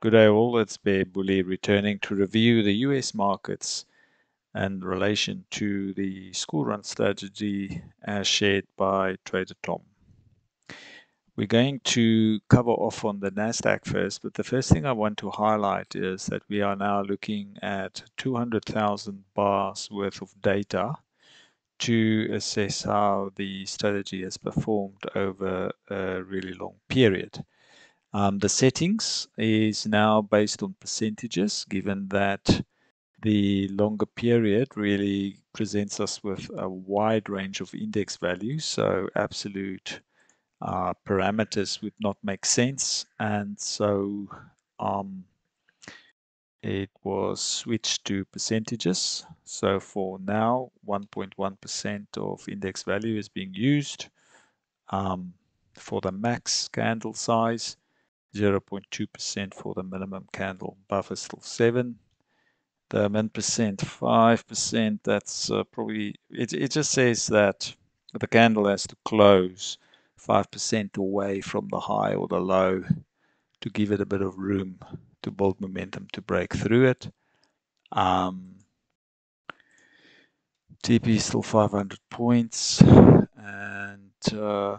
Good day all, it's Bear Bully returning to review the US markets and relation to the school run strategy as shared by Trader Tom. We're going to cover off on the NASDAQ first, but the first thing I want to highlight is that we are now looking at 200,000 bars worth of data to assess how the strategy has performed over a really long period. Um, the settings is now based on percentages, given that the longer period really presents us with a wide range of index values. So absolute uh, parameters would not make sense. And so um, it was switched to percentages. So for now, 1.1% of index value is being used. Um, for the max candle size, 0.2% for the minimum candle buffer still 7 the min percent 5% that's uh, probably it, it just says that the candle has to close 5% away from the high or the low to give it a bit of room to build momentum to break through it. Um, TP still 500 points and uh,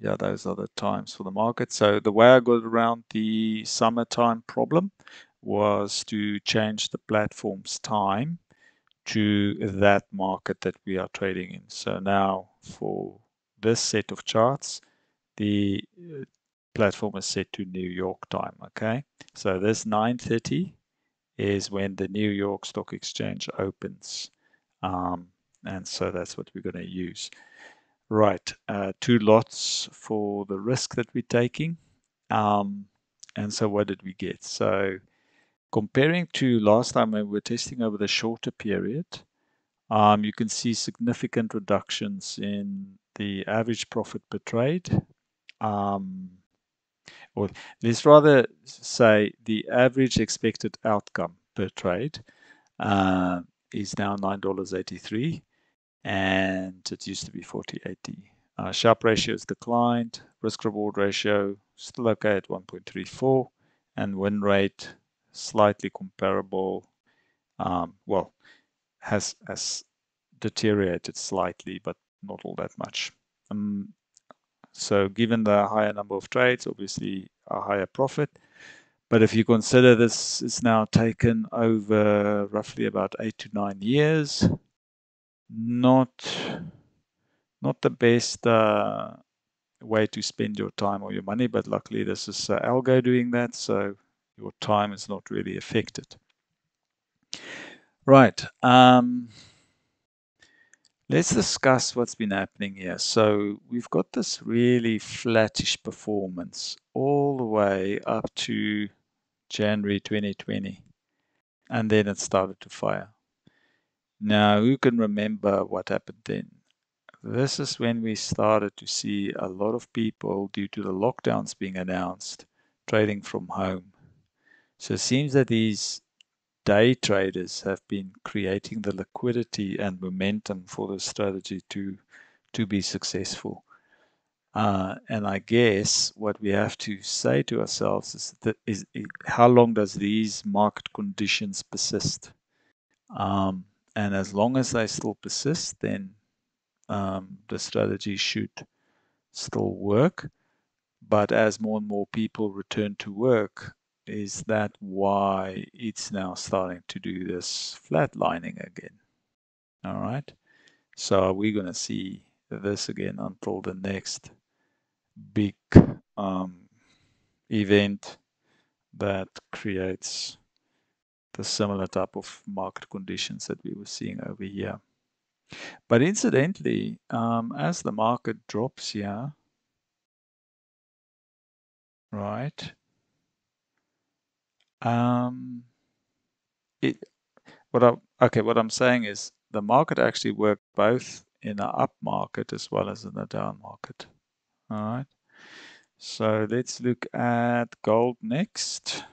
yeah, those are the times for the market. So the way I got around the summertime problem was to change the platform's time to that market that we are trading in. So now for this set of charts, the uh, platform is set to New York time, okay? So this 9.30 is when the New York Stock Exchange opens. Um, and so that's what we're going to use. Right, uh, two lots for the risk that we're taking. Um, and so what did we get? So comparing to last time when we were testing over the shorter period, um, you can see significant reductions in the average profit per trade. Um, or let's rather say the average expected outcome per trade uh, is now $9.83 and it used to be 4080. Uh, Sharpe ratio has declined, risk reward ratio still okay at 1.34, and win rate slightly comparable. Um, well, has has deteriorated slightly, but not all that much. Um, so given the higher number of trades, obviously a higher profit. But if you consider this is now taken over roughly about eight to nine years, not not the best uh, way to spend your time or your money, but luckily this is uh, Algo doing that, so your time is not really affected. Right. Um, let's discuss what's been happening here. So we've got this really flattish performance all the way up to January 2020, and then it started to fire. Now, who can remember what happened then? This is when we started to see a lot of people, due to the lockdowns being announced, trading from home. So it seems that these day traders have been creating the liquidity and momentum for the strategy to, to be successful. Uh, and I guess what we have to say to ourselves is, that is, is how long does these market conditions persist? Um, and as long as they still persist, then um, the strategy should still work. But as more and more people return to work, is that why it's now starting to do this flatlining again? All right. So we're going to see this again until the next big um, event that creates the similar type of market conditions that we were seeing over here. But incidentally, um, as the market drops here, right, um, it, what I, okay, what I'm saying is the market actually worked both in the up market as well as in the down market. All right. So let's look at gold next.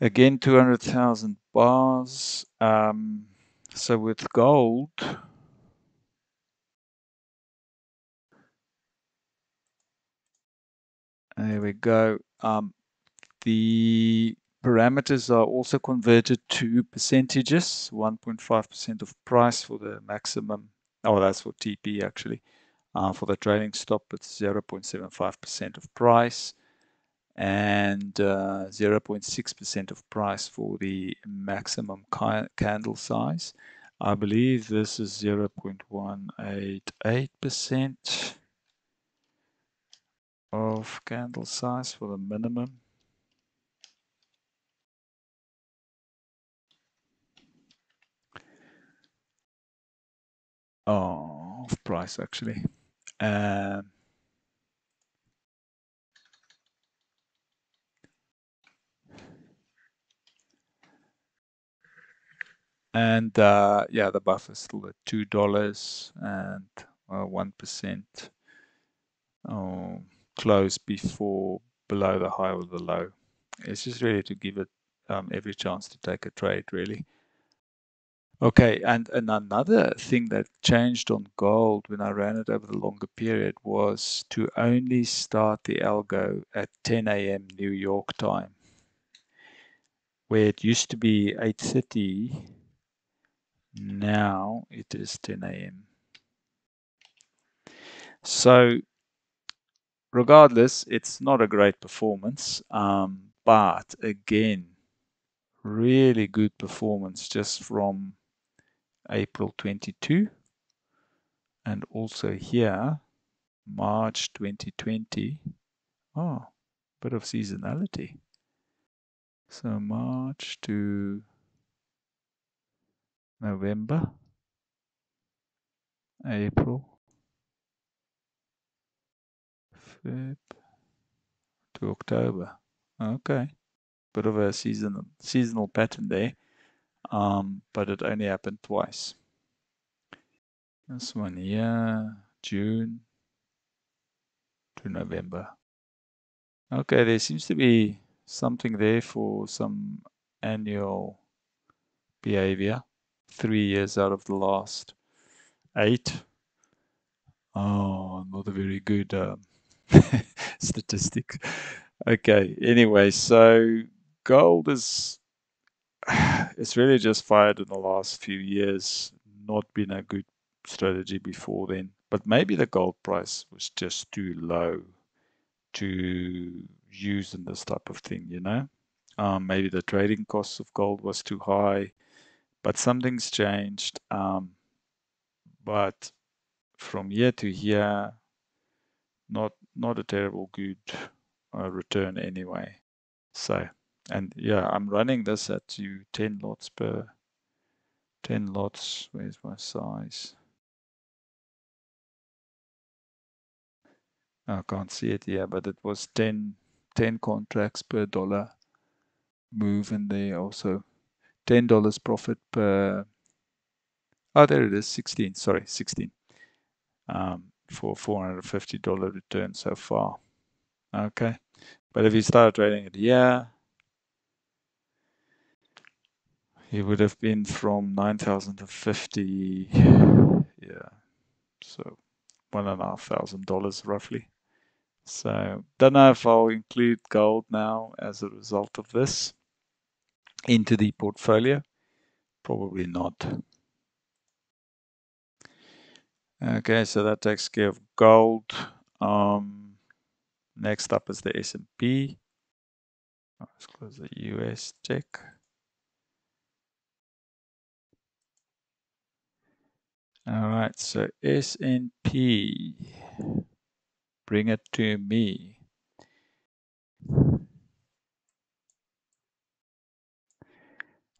Again, 200,000 bars. Um, so with gold, There we go. Um, the parameters are also converted to percentages, 1.5% of price for the maximum. Oh, that's for TP actually. Uh, for the trailing stop, it's 0.75% of price and 0.6% uh, of price for the maximum candle size. I believe this is 0.188% of candle size for the minimum. Oh, of price actually. Um, and uh, yeah, the buffer is still at two dollars and uh, one percent. Oh, close before below the high or the low. It's just really to give it um, every chance to take a trade, really. Okay, and, and another thing that changed on gold when I ran it over the longer period was to only start the algo at 10 a.m. New York time, where it used to be 8.30, now it is 10 a.m. So regardless, it's not a great performance, um, but again, really good performance just from April 22 and also here March 2020 oh bit of seasonality so March to November April Feb to October okay bit of a seasonal seasonal pattern there um, but it only happened twice. This one here, June to November. Okay, there seems to be something there for some annual behavior. Three years out of the last eight. Oh, not a very good um, statistic. Okay, anyway, so gold is it's really just fired in the last few years, not been a good strategy before then. But maybe the gold price was just too low to use in this type of thing, you know? Um, maybe the trading costs of gold was too high, but something's changed. Um, but from year to year, not not a terrible good uh, return anyway. So and yeah, I'm running this at to 10 lots per 10 lots. Where's my size? I can't see it here, but it was 10, 10 contracts per dollar move in there also. $10 profit per, oh, there it is, 16, sorry, 16 um, for $450 return so far. Okay, but if you started trading it here, He would have been from 9,000 to 50, yeah, so one and a half thousand dollars roughly. So don't know if I'll include gold now as a result of this into the portfolio. Probably not. Okay, so that takes care of gold. Um, next up is the S&P. Let's close the US Tech. All right, so S&P, bring it to me.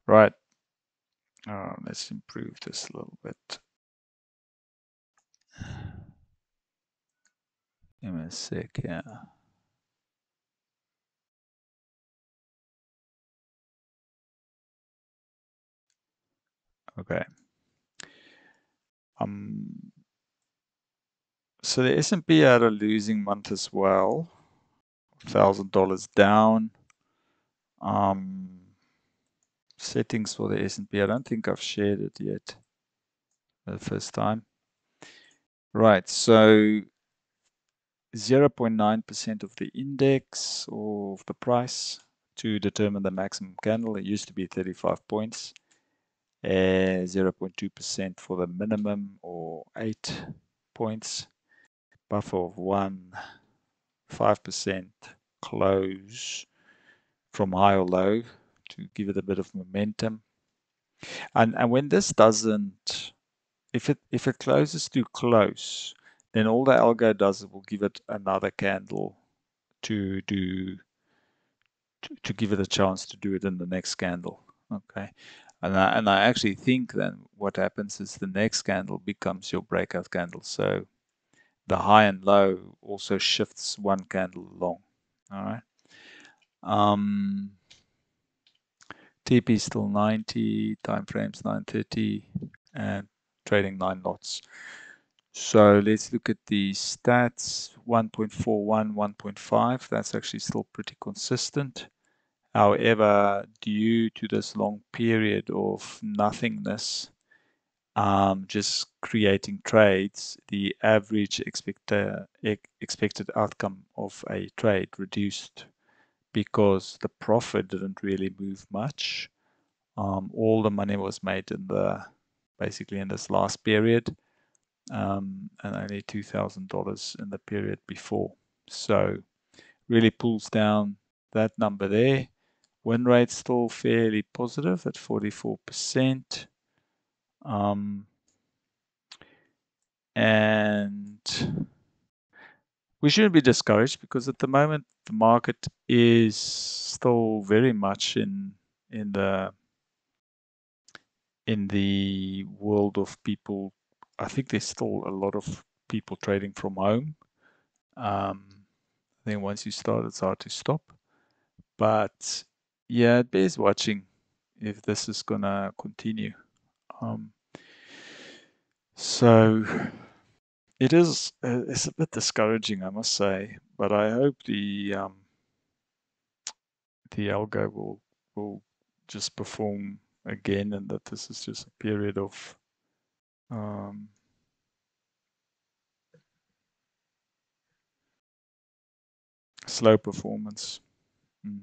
Right, oh, let's improve this a little bit. Give me a sec, yeah. Okay. Um, so the S&P had a losing month as well, thousand dollars down. Um, settings for the S&P. I don't think I've shared it yet. The first time. Right. So 0.9% of the index or of the price to determine the maximum candle. It used to be 35 points. 0.2% uh, for the minimum or 8 points. Buffer of 1, 5% close from high or low to give it a bit of momentum. And, and when this doesn't, if it, if it closes too close, then all the algo does will give it another candle to do to, to give it a chance to do it in the next candle okay? And I, and I actually think then what happens is the next candle becomes your breakout candle. So the high and low also shifts one candle long all right? Um TP still 90 time frames 930 and trading nine lots so let's look at the stats 1.41, 1.5. That's actually still pretty consistent. However, due to this long period of nothingness, um, just creating trades, the average expect, uh, expected outcome of a trade reduced because the profit didn't really move much. Um, all the money was made in the basically in this last period um, and only $2,000 in the period before. So really pulls down that number there. Win rate still fairly positive at 44%. Um, and we shouldn't be discouraged because at the moment the market is still very much in in the in the world of people I think there's still a lot of people trading from home. Um, I think once you start, it's hard to stop. But yeah, it bears watching if this is gonna continue. Um, so it is uh, it's a bit discouraging, I must say. But I hope the um, the algo will will just perform again, and that this is just a period of um, slow performance. Mm.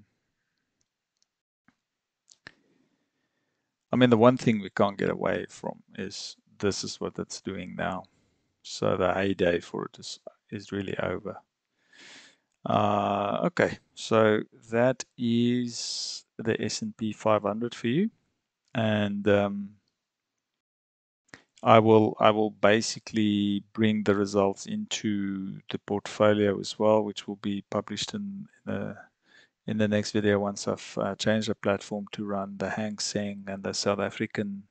I mean, the one thing we can't get away from is this is what it's doing now. So the heyday for it is is really over. Uh, okay, so that is the S&P 500 for you, and um, I will I will basically bring the results into the portfolio as well, which will be published in, in the in the next video once I've uh, changed the platform to run the Hang Seng and the South African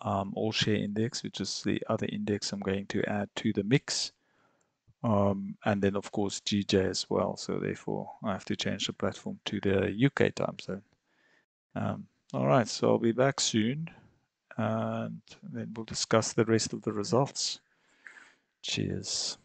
um, All Share Index, which is the other index I'm going to add to the mix. Um, and then of course GJ as well. So therefore I have to change the platform to the UK time zone. Um, all right, so I'll be back soon and then we'll discuss the rest of the results. Cheers.